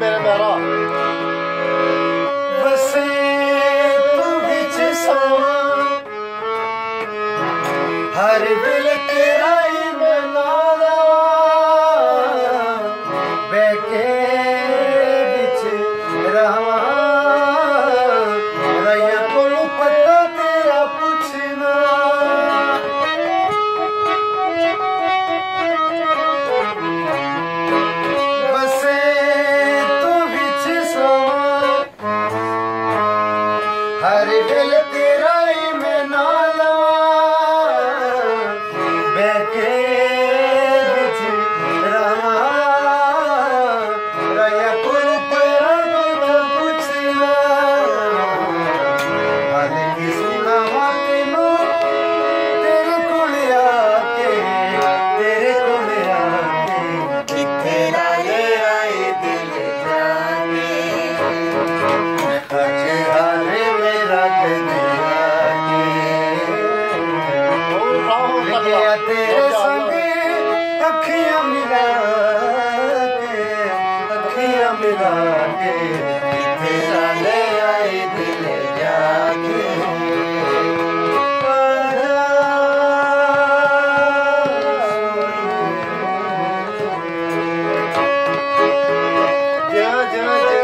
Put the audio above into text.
ਮੇਰੇ ਮੈਰਾ ਵਸੇ ਤੂੰ ਵਿੱਚ ਸੋਵਾਂ ਹਰ ਵੇਲੇ रही में न ਲਿਖਿਆ ਤੇਰੇ ਸੰਗ ਅੱਖੀਆਂ ਮਿਲਾ ਕੇ, ਅੱਖੀਆਂ ਮਿਲਾ ਕੇ ਤੇਰਾ ਲੈ ਆਏ ਦਿਲ ਜਾ ਕੇ। ਜਾ ਜਾ ਜਾ।